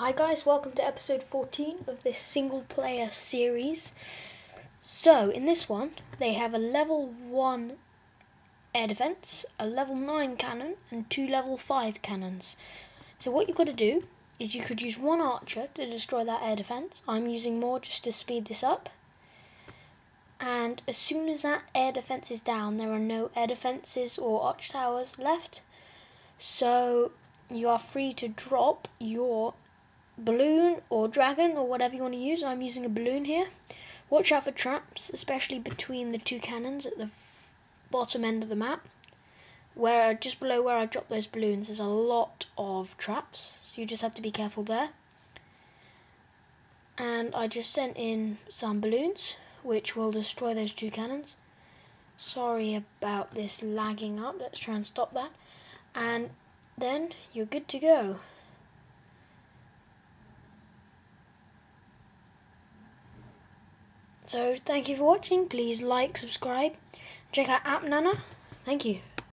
Hi guys, welcome to episode 14 of this single player series. So, in this one, they have a level 1 air defense, a level 9 cannon, and two level 5 cannons. So what you've got to do is you could use one archer to destroy that air defense. I'm using more just to speed this up. And as soon as that air defense is down, there are no air defenses or arch towers left. So you are free to drop your balloon or dragon or whatever you want to use. I'm using a balloon here. Watch out for traps, especially between the two cannons at the bottom end of the map. Where just below where I dropped those balloons, there's a lot of traps, so you just have to be careful there. And I just sent in some balloons, which will destroy those two cannons. Sorry about this lagging up. Let's try and stop that. And then you're good to go. So thank you for watching. Please like, subscribe, check out AppNana. Thank you.